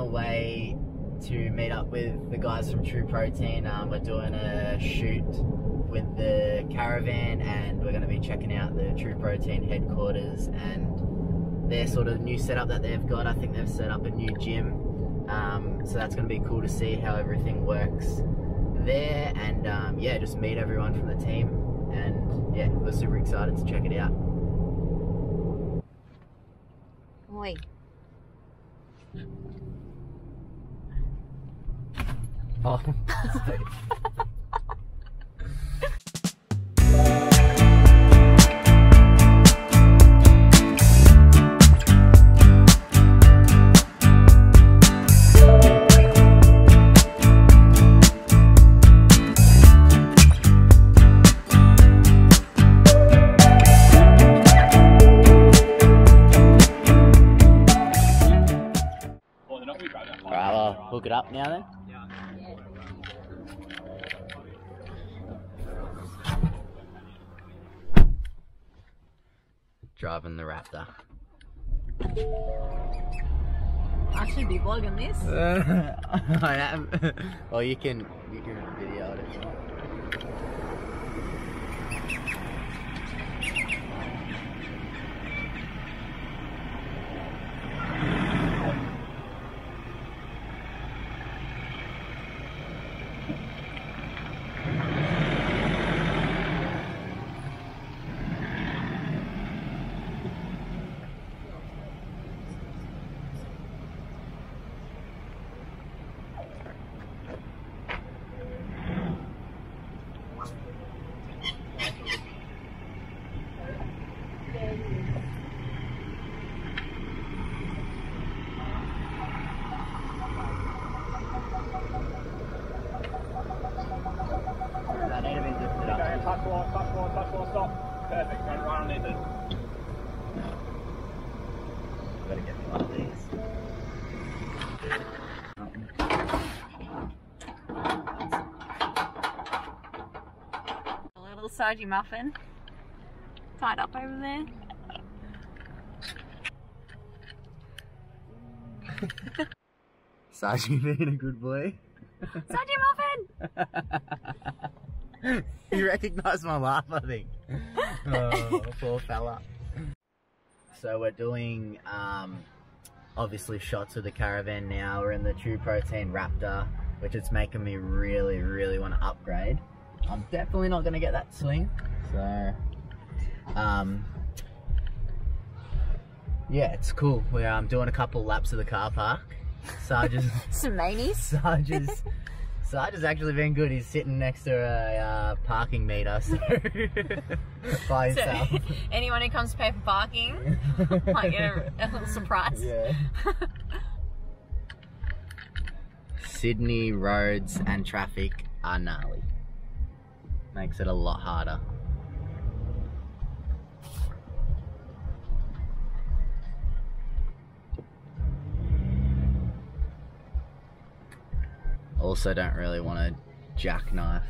the way to meet up with the guys from True Protein. Um, we're doing a shoot with the caravan, and we're going to be checking out the True Protein headquarters and their sort of new setup that they've got. I think they've set up a new gym, um, so that's going to be cool to see how everything works there, and um, yeah, just meet everyone from the team. And yeah, we're super excited to check it out. Oi. Oh, Alright, well, hook it up now then. Driving the Raptor. I should be vlogging this. I am. Well, you can you can video it. I need to be touch one, touch one, touch one, stop. Perfect, run right underneath it. Better get one of these. A little Sargy muffin. Tied up over there. Saji being a good boy. Sargy muffin! you recognise my laugh, I think. Oh, poor fella. So we're doing um, obviously shots of the caravan now. We're in the True Protein Raptor, which is making me really, really want to upgrade. I'm definitely not going to get that swing. So, um, yeah, it's cool. We're um, doing a couple laps of the car park. Sarge is Some manies. Sarge is Sarge has actually been good. He's sitting next to a uh, parking meter, so by So, himself. anyone who comes to pay for parking might get a, a little surprise. Yeah. Sydney roads and traffic are gnarly. Makes it a lot harder. Also, don't really want to jackknife.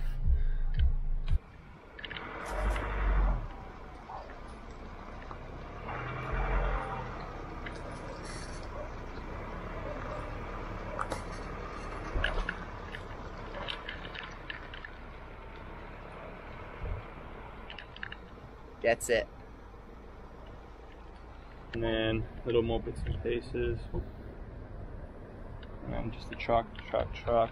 Gets it. And then little more bits and pieces. And just the truck, truck, truck.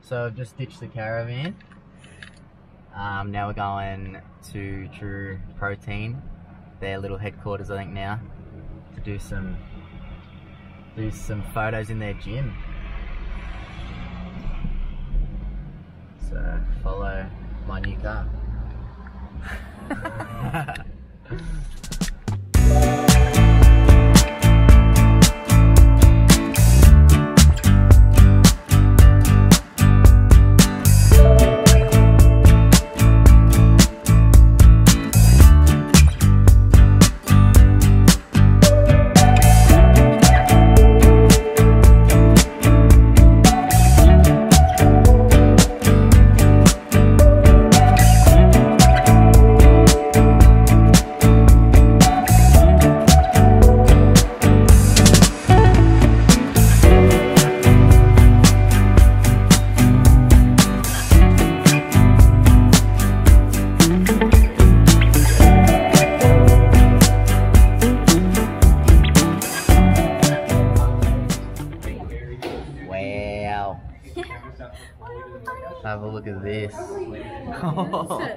So I've just ditched the caravan. Um, now we're going to True Protein, their little headquarters, I think now, to do some do some photos in their gym. So uh, follow my new car. Have a look at this. So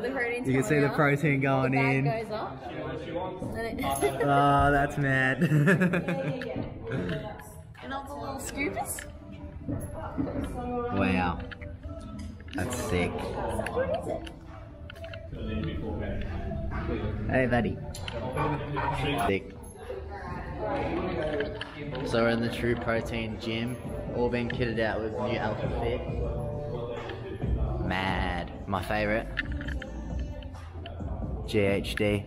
the protein's you can see the protein going bag in. goes up, Oh, that's mad. and all the little scoopers. wow. That's sick. What is it? Hey, buddy. Sick. So we're in the True Protein gym, all been kitted out with new Alpha Fit. Mad. My favorite. GHD.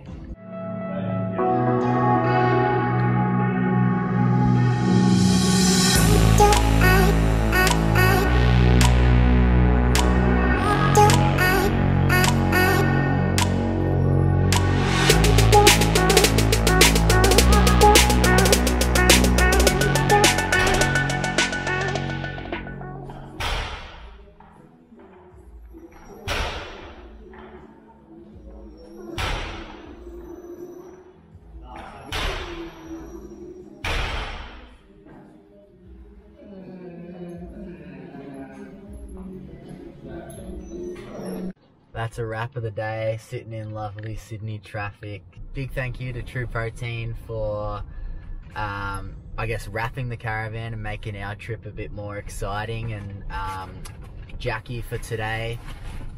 That's a wrap of the day, sitting in lovely Sydney traffic. Big thank you to True Protein for, um, I guess, wrapping the caravan and making our trip a bit more exciting. And um, Jackie for today.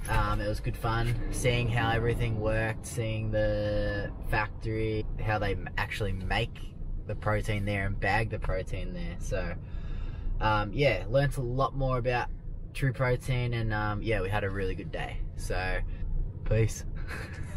Um, it was good fun seeing how everything worked, seeing the factory, how they actually make the protein there and bag the protein there. So, um, yeah, learnt a lot more about True Protein, and um, yeah, we had a really good day. So, peace.